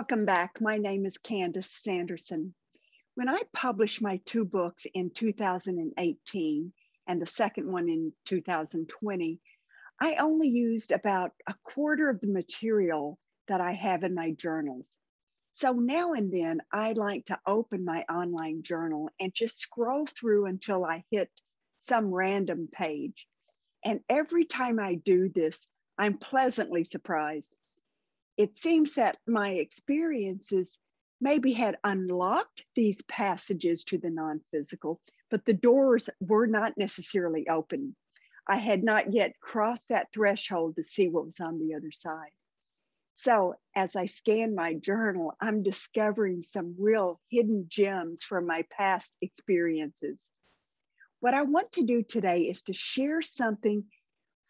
Welcome back. My name is Candice Sanderson. When I published my two books in 2018 and the second one in 2020, I only used about a quarter of the material that I have in my journals. So now and then I like to open my online journal and just scroll through until I hit some random page. And every time I do this, I'm pleasantly surprised. It seems that my experiences maybe had unlocked these passages to the non physical, but the doors were not necessarily open. I had not yet crossed that threshold to see what was on the other side. So, as I scan my journal, I'm discovering some real hidden gems from my past experiences. What I want to do today is to share something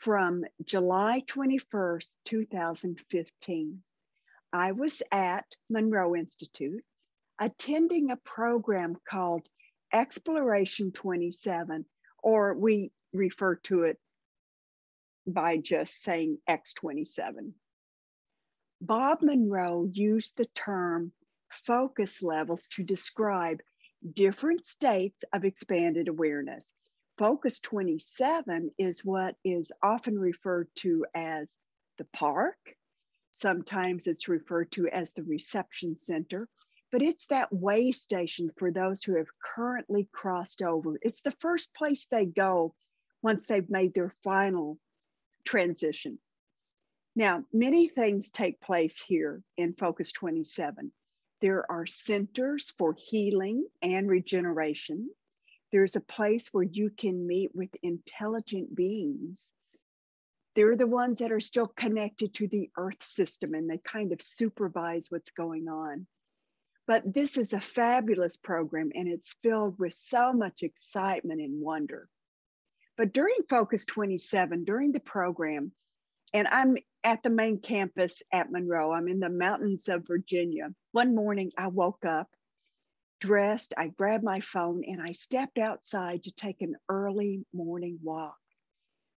from July 21st, 2015. I was at Monroe Institute attending a program called Exploration 27, or we refer to it by just saying X27. Bob Monroe used the term focus levels to describe different states of expanded awareness. Focus 27 is what is often referred to as the park. Sometimes it's referred to as the reception center, but it's that way station for those who have currently crossed over. It's the first place they go once they've made their final transition. Now, many things take place here in Focus 27. There are centers for healing and regeneration. There's a place where you can meet with intelligent beings. They're the ones that are still connected to the earth system and they kind of supervise what's going on. But this is a fabulous program and it's filled with so much excitement and wonder. But during Focus 27, during the program, and I'm at the main campus at Monroe, I'm in the mountains of Virginia. One morning I woke up, dressed, I grabbed my phone, and I stepped outside to take an early morning walk.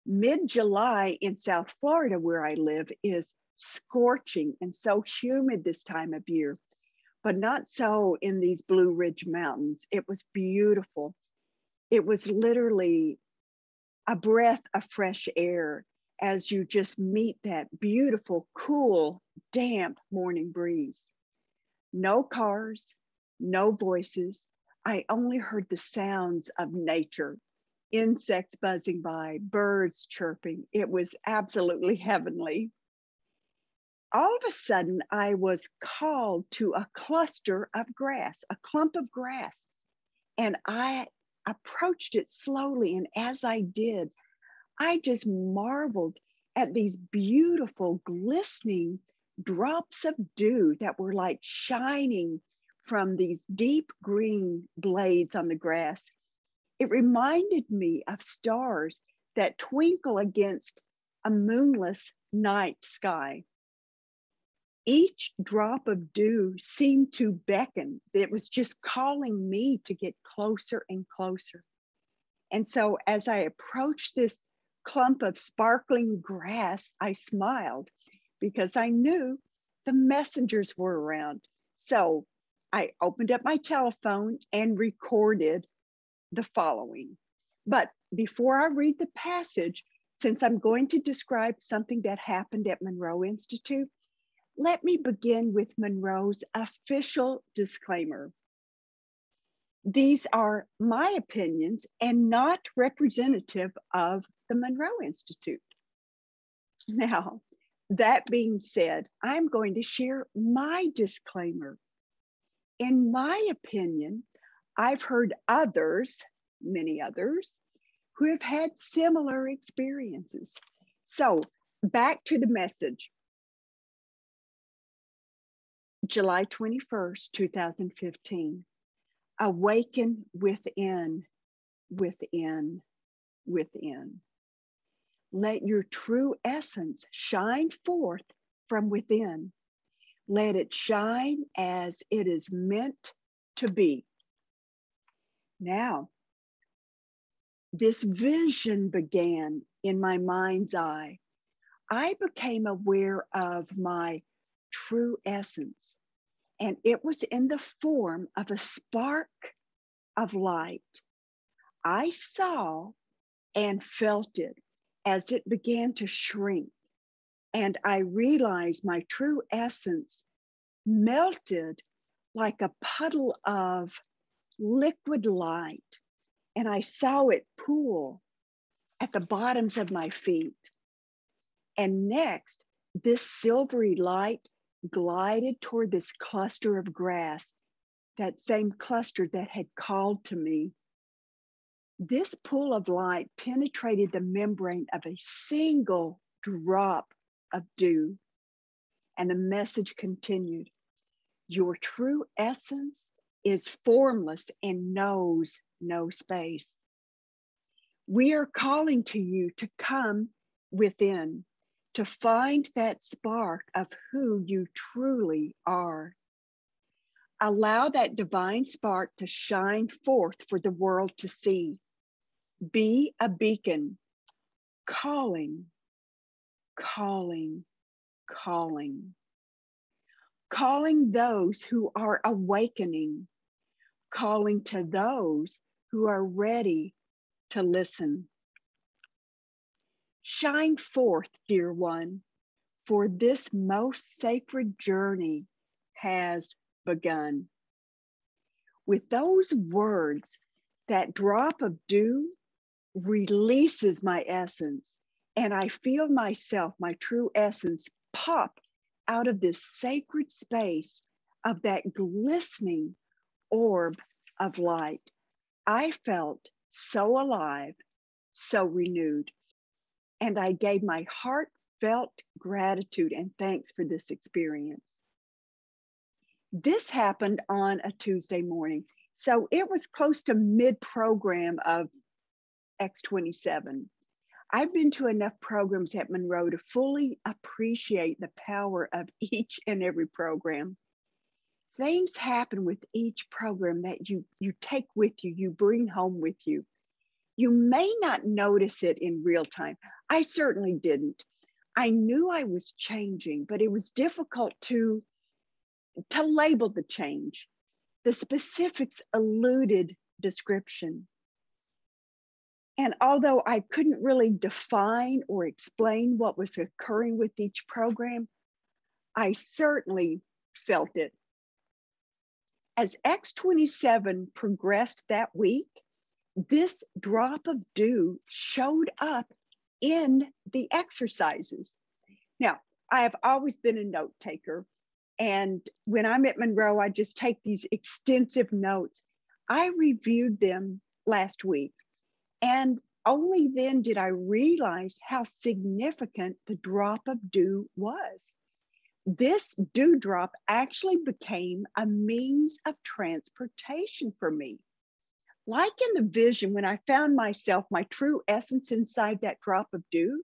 Mid July in South Florida, where I live, is scorching and so humid this time of year, but not so in these Blue Ridge Mountains. It was beautiful. It was literally a breath of fresh air as you just meet that beautiful, cool, damp morning breeze. No cars, no voices. I only heard the sounds of nature insects buzzing by, birds chirping. It was absolutely heavenly. All of a sudden, I was called to a cluster of grass, a clump of grass. And I approached it slowly. And as I did, I just marveled at these beautiful, glistening drops of dew that were like shining from these deep green blades on the grass. It reminded me of stars that twinkle against a moonless night sky. Each drop of dew seemed to beckon. It was just calling me to get closer and closer. And so, as I approached this clump of sparkling grass, I smiled because I knew the messengers were around. So, I opened up my telephone and recorded the following. But before I read the passage, since I'm going to describe something that happened at Monroe Institute, let me begin with Monroe's official disclaimer. These are my opinions and not representative of the Monroe Institute. Now, that being said, I'm going to share my disclaimer. In my opinion, I've heard others, many others, who have had similar experiences. So, back to the message. July 21st, 2015. Awaken within, within, within. Let your true essence shine forth from within. Let it shine as it is meant to be. Now, this vision began in my mind's eye. I became aware of my true essence, and it was in the form of a spark of light. I saw and felt it as it began to shrink, and I realized my true essence melted like a puddle of liquid light, and I saw it pool at the bottoms of my feet. And next, this silvery light glided toward this cluster of grass, that same cluster that had called to me. This pool of light penetrated the membrane of a single drop of dew. And the message continued Your true essence is formless and knows no space. We are calling to you to come within to find that spark of who you truly are. Allow that divine spark to shine forth for the world to see. Be a beacon, calling, calling, calling. Calling those who are awakening, calling to those who are ready to listen. Shine forth, dear one, for this most sacred journey has begun. With those words, that drop of dew releases my essence, and I feel myself, my true essence, pop out of this sacred space of that glistening orb of light. I felt so alive, so renewed. And I gave my heartfelt gratitude and thanks for this experience. This happened on a Tuesday morning. So it was close to mid program of X27. I've been to enough programs at Monroe to fully appreciate the power of each and every program. Things happen with each program that you, you take with you, you bring home with you. You may not notice it in real time. I certainly didn't. I knew I was changing, but it was difficult to, to label the change. The specifics eluded description. And although I couldn't really define or explain what was occurring with each program, I certainly felt it. As X27 progressed that week, this drop of dew showed up in the exercises. Now, I have always been a note taker. And when I'm at Monroe, I just take these extensive notes. I reviewed them last week. And only then did I realize how significant the drop of dew was. This dewdrop actually became a means of transportation for me like in the vision, when I found myself, my true essence inside that drop of dew,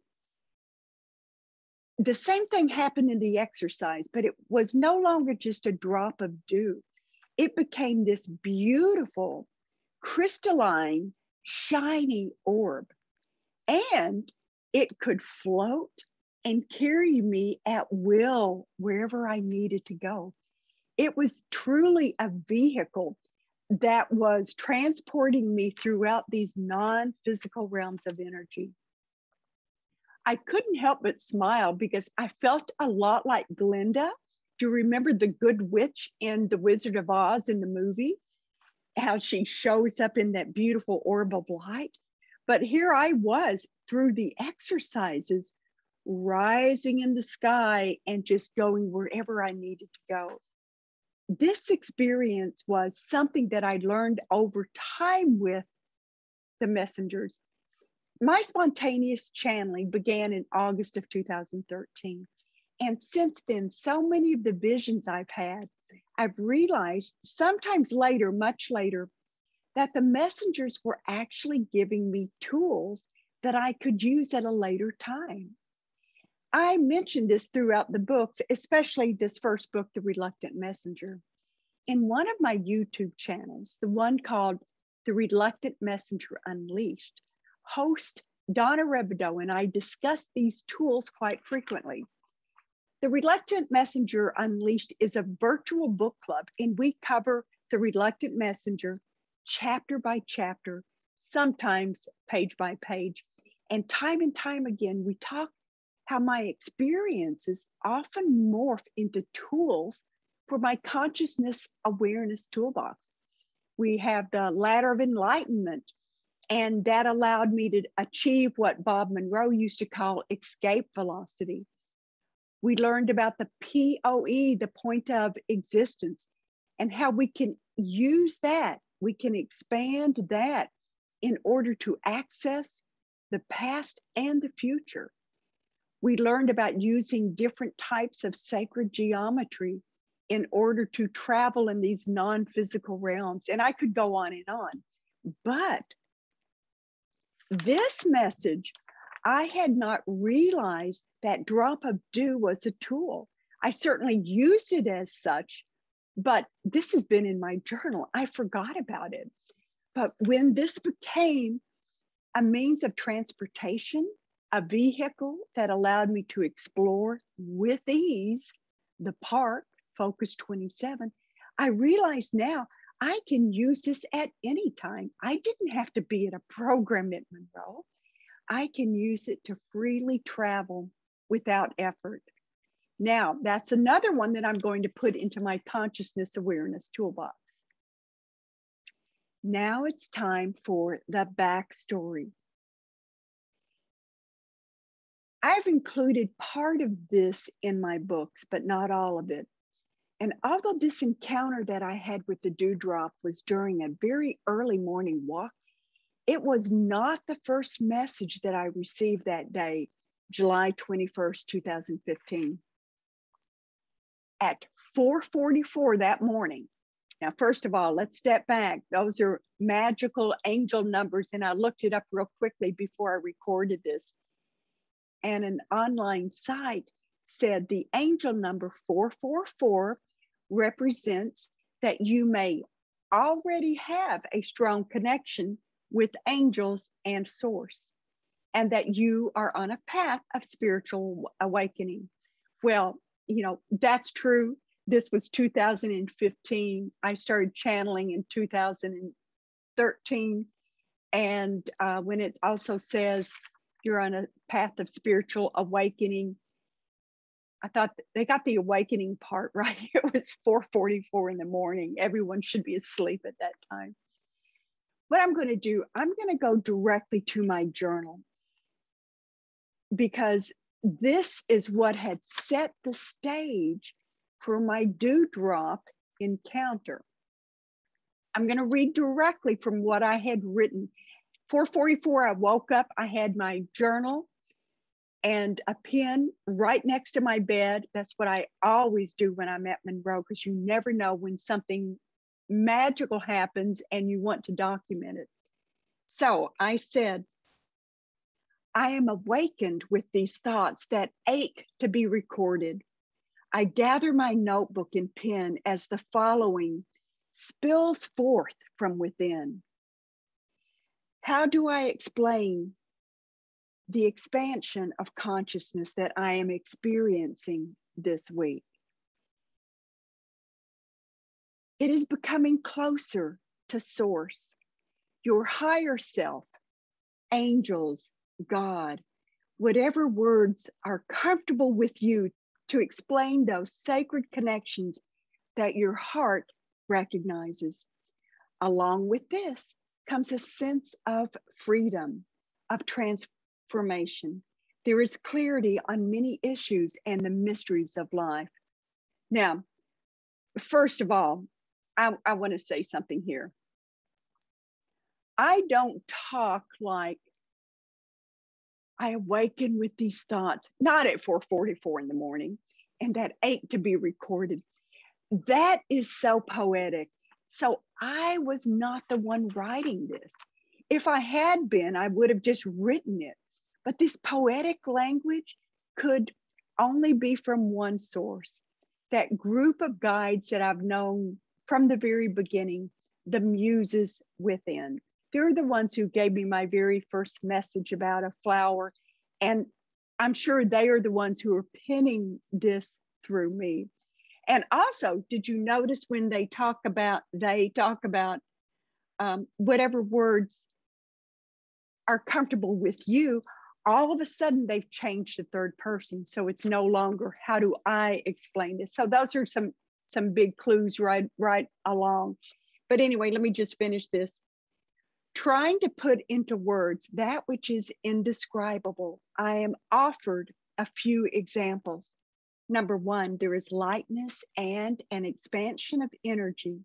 the same thing happened in the exercise, but it was no longer just a drop of dew. It became this beautiful, crystalline, shiny orb. And it could float and carry me at will wherever I needed to go. It was truly a vehicle that was transporting me throughout these non physical realms of energy. I couldn't help but smile because I felt a lot like Glinda. Do you remember the good witch in The Wizard of Oz in the movie? How she shows up in that beautiful orb of light. But here I was through the exercises, rising in the sky and just going wherever I needed to go this experience was something that I learned over time with the messengers. My spontaneous channeling began in August of 2013. And since then, so many of the visions I've had, I've realized sometimes later, much later, that the messengers were actually giving me tools that I could use at a later time. I mentioned this throughout the books, especially this first book, The Reluctant Messenger. In one of my YouTube channels, the one called The Reluctant Messenger Unleashed, host Donna Rebido and I discuss these tools quite frequently. The Reluctant Messenger Unleashed is a virtual book club, and we cover The Reluctant Messenger chapter by chapter, sometimes page by page. And time and time again, we talk how my experiences often morph into tools for my consciousness awareness toolbox. We have the ladder of enlightenment, and that allowed me to achieve what Bob Monroe used to call escape velocity. We learned about the POE, the point of existence, and how we can use that, we can expand that in order to access the past and the future. We learned about using different types of sacred geometry in order to travel in these non physical realms. And I could go on and on. But this message I had not realized that drop of dew was a tool. I certainly used it as such, but this has been in my journal. I forgot about it. But when this became a means of transportation, a vehicle that allowed me to explore with ease the park, Focus 27, I realize now I can use this at any time. I didn't have to be at a program at Monroe. I can use it to freely travel without effort. Now, that's another one that I'm going to put into my consciousness awareness toolbox. Now it's time for the backstory. I've included part of this in my books, but not all of it. And although this encounter that I had with the dewdrop was during a very early morning walk it was not the first message that I received that day, July 21st, 2015. At 4:44 that morning. Now, first of all, let's step back. Those are magical angel numbers, and I looked it up real quickly before I recorded this. And an online site said the angel number 444 represents that you may already have a strong connection with angels and source, and that you are on a path of spiritual awakening. Well, you know, that's true. This was 2015. I started channeling in 2013. And uh, when it also says you're on a path of spiritual awakening, I thought they got the awakening part right. It was 4:44 in the morning. Everyone should be asleep at that time what I'm going to do, I'm going to go directly to my journal because this is what had set the stage for my dewdrop encounter. I'm going to read directly from what I had written. 444, I woke up, I had my journal and a pen right next to my bed. That's what I always do when I'm at Monroe because you never know when something magical happens and you want to document it. So I said, I am awakened with these thoughts that ache to be recorded. I gather my notebook and pen as the following spills forth from within. How do I explain the expansion of consciousness that I am experiencing this week? It is becoming closer to source, your higher self, angels, God, whatever words are comfortable with you to explain those sacred connections that your heart recognizes. Along with this comes a sense of freedom, of transformation. There is clarity on many issues and the mysteries of life. Now, first of all, I, I want to say something here. I don't talk like I awaken with these thoughts, not at 4:44 in the morning, and that ache to be recorded. That is so poetic. So I was not the one writing this. If I had been, I would have just written it. But this poetic language could only be from one source. That group of guides that I've known from the very beginning, the muses within. They're the ones who gave me my very first message about a flower. And I'm sure they are the ones who are pinning this through me. And also, did you notice when they talk about, they talk about um, whatever words are comfortable with you, all of a sudden they've changed the third person. So it's no longer, how do I explain this? So those are some, some big clues right, right along. But anyway, let me just finish this. Trying to put into words that which is indescribable, I am offered a few examples. Number one, there is lightness and an expansion of energy,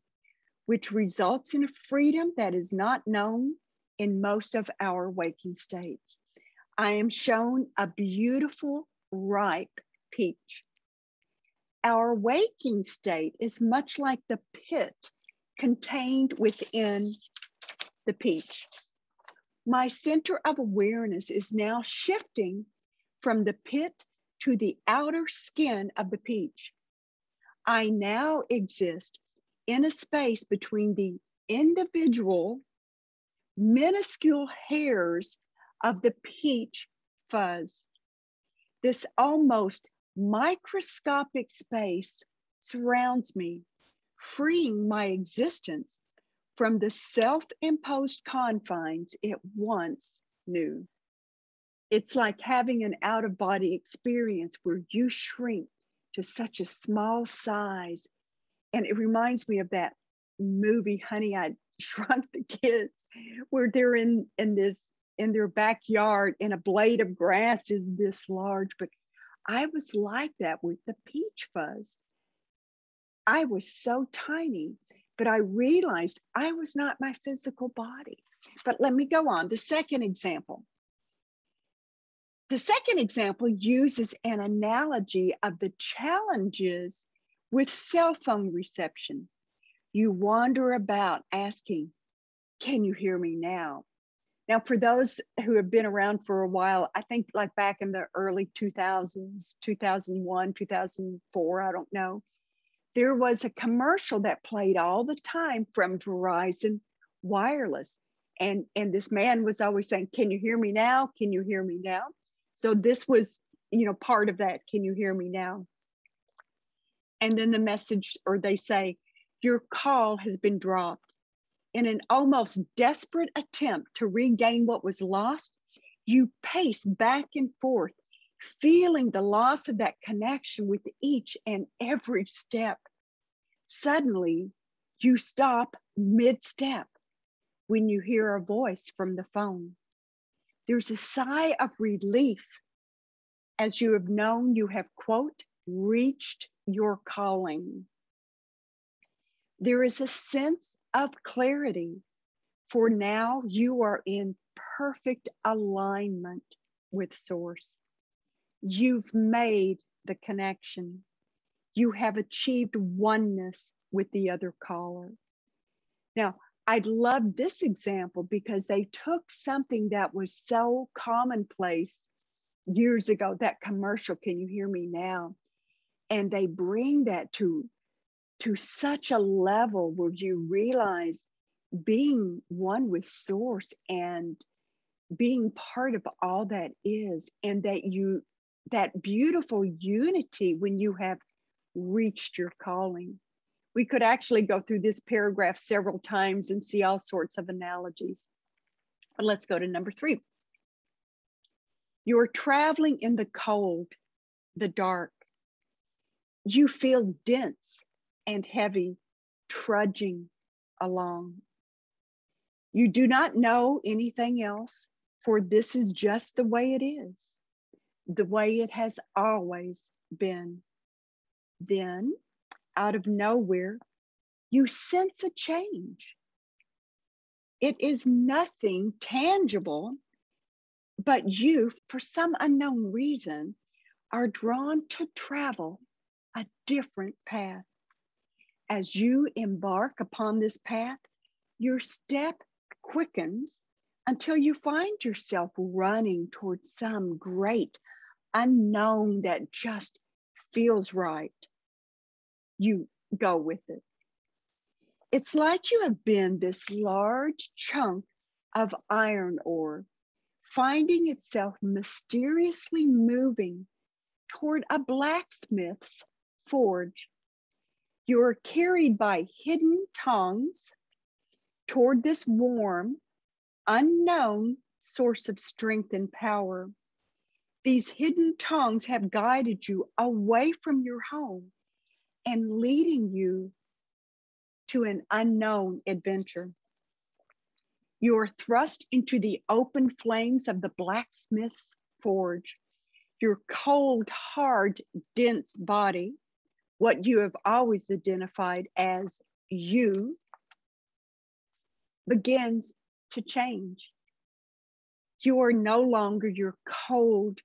which results in a freedom that is not known in most of our waking states. I am shown a beautiful, ripe peach. Our waking state is much like the pit contained within the peach. My center of awareness is now shifting from the pit to the outer skin of the peach. I now exist in a space between the individual minuscule hairs of the peach fuzz. This almost microscopic space surrounds me, freeing my existence from the self imposed confines it once knew. It's like having an out of body experience where you shrink to such a small size. And it reminds me of that movie, Honey, I Shrunk the Kids, where they're in, in this in their backyard and a blade of grass is this large. But I was like that with the peach fuzz. I was so tiny, but I realized I was not my physical body. But let me go on. The second example the second example uses an analogy of the challenges with cell phone reception. You wander about asking, Can you hear me now? Now, for those who have been around for a while, I think like back in the early 2000s, 2001, 2004, I don't know, there was a commercial that played all the time from Verizon Wireless. And, and this man was always saying, Can you hear me now? Can you hear me now? So this was, you know, part of that. Can you hear me now? And then the message, or they say, your call has been dropped. In an almost desperate attempt to regain what was lost, you pace back and forth, feeling the loss of that connection with each and every step. Suddenly, you stop mid step when you hear a voice from the phone there's a sigh of relief as you have known you have, quote, reached your calling. There is a sense of clarity, for now you are in perfect alignment with Source. You've made the connection. You have achieved oneness with the other caller. Now, I'd love this example because they took something that was so commonplace years ago, that commercial, Can You Hear Me Now? And they bring that to, to such a level where you realize being one with Source and being part of all that is, and that you, that beautiful unity when you have reached your calling we could actually go through this paragraph several times and see all sorts of analogies. But let's go to number three. You're traveling in the cold, the dark. You feel dense and heavy, trudging along. You do not know anything else, for this is just the way it is, the way it has always been. Then out of nowhere, you sense a change. It is nothing tangible, but you, for some unknown reason, are drawn to travel a different path. As you embark upon this path, your step quickens until you find yourself running towards some great unknown that just feels right you go with it. It's like you have been this large chunk of iron ore finding itself mysteriously moving toward a blacksmith's forge. You're carried by hidden tongues toward this warm, unknown source of strength and power. These hidden tongues have guided you away from your home and leading you to an unknown adventure. You are thrust into the open flames of the blacksmith's forge. Your cold, hard, dense body, what you have always identified as you, begins to change. You are no longer your cold,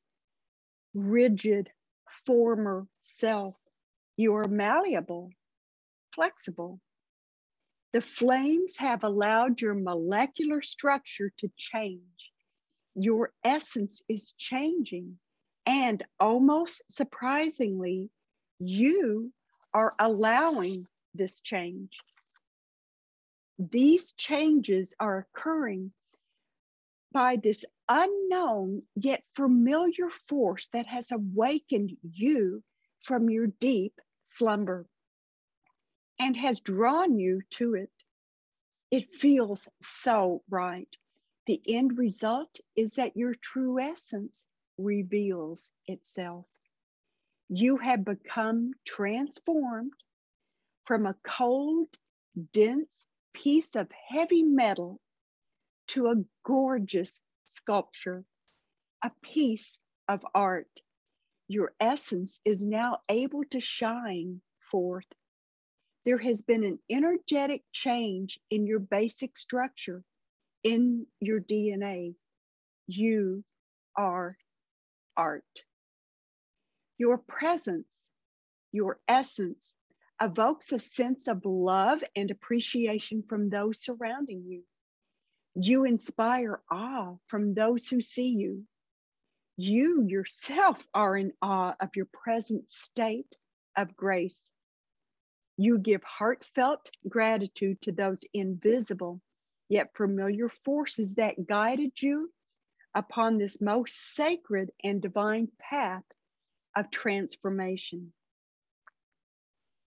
rigid, former self. You are malleable, flexible. The flames have allowed your molecular structure to change. Your essence is changing. And almost surprisingly, you are allowing this change. These changes are occurring by this unknown yet familiar force that has awakened you from your deep slumber and has drawn you to it. It feels so right. The end result is that your true essence reveals itself. You have become transformed from a cold, dense piece of heavy metal to a gorgeous sculpture, a piece of art. Your essence is now able to shine forth. There has been an energetic change in your basic structure, in your DNA. You are art. Your presence, your essence, evokes a sense of love and appreciation from those surrounding you. You inspire awe from those who see you. You yourself are in awe of your present state of grace. You give heartfelt gratitude to those invisible yet familiar forces that guided you upon this most sacred and divine path of transformation.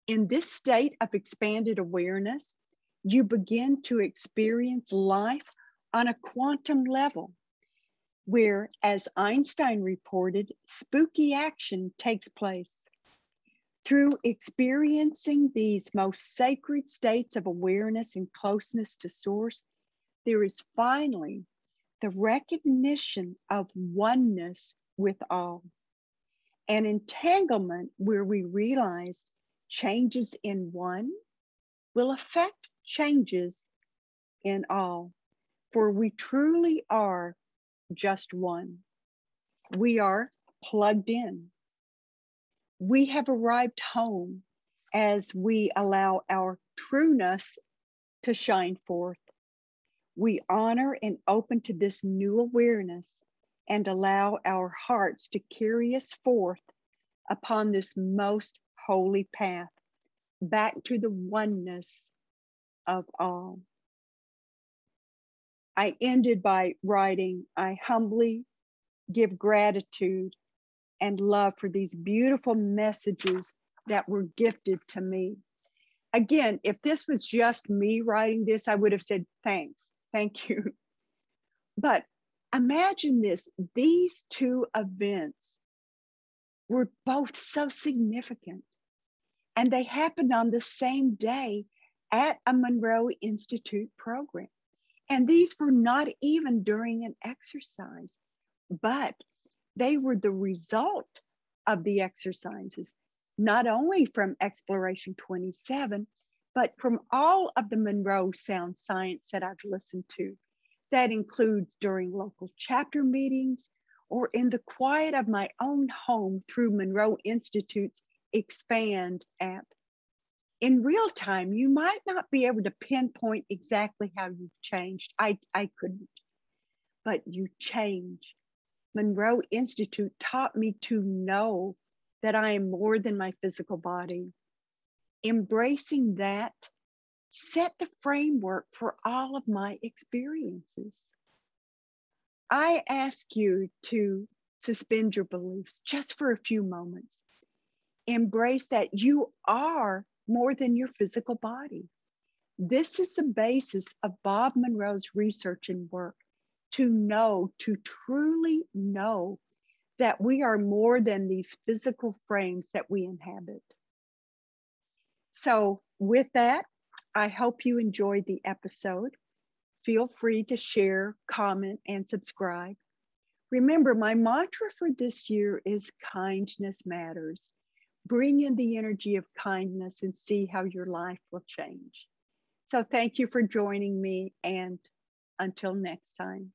In this state of expanded awareness, you begin to experience life on a quantum level, where, as Einstein reported, spooky action takes place. Through experiencing these most sacred states of awareness and closeness to Source, there is finally the recognition of oneness with all. An entanglement where we realize changes in one will affect changes in all, for we truly are just one. We are plugged in. We have arrived home as we allow our trueness to shine forth. We honor and open to this new awareness and allow our hearts to carry us forth upon this most holy path back to the oneness of all. I ended by writing, I humbly give gratitude and love for these beautiful messages that were gifted to me. Again, if this was just me writing this, I would have said, thanks, thank you. But imagine this these two events were both so significant, and they happened on the same day at a Monroe Institute program. And these were not even during an exercise, but they were the result of the exercises, not only from Exploration 27, but from all of the Monroe Sound Science that I've listened to. That includes during local chapter meetings or in the quiet of my own home through Monroe Institute's Expand app in real time, you might not be able to pinpoint exactly how you've changed. I, I couldn't, but you change. Monroe Institute taught me to know that I am more than my physical body. Embracing that set the framework for all of my experiences. I ask you to suspend your beliefs just for a few moments. Embrace that you are more than your physical body. This is the basis of Bob Monroe's research and work to know, to truly know that we are more than these physical frames that we inhabit. So, with that, I hope you enjoyed the episode. Feel free to share, comment, and subscribe. Remember, my mantra for this year is kindness matters. Bring in the energy of kindness and see how your life will change. So, thank you for joining me, and until next time.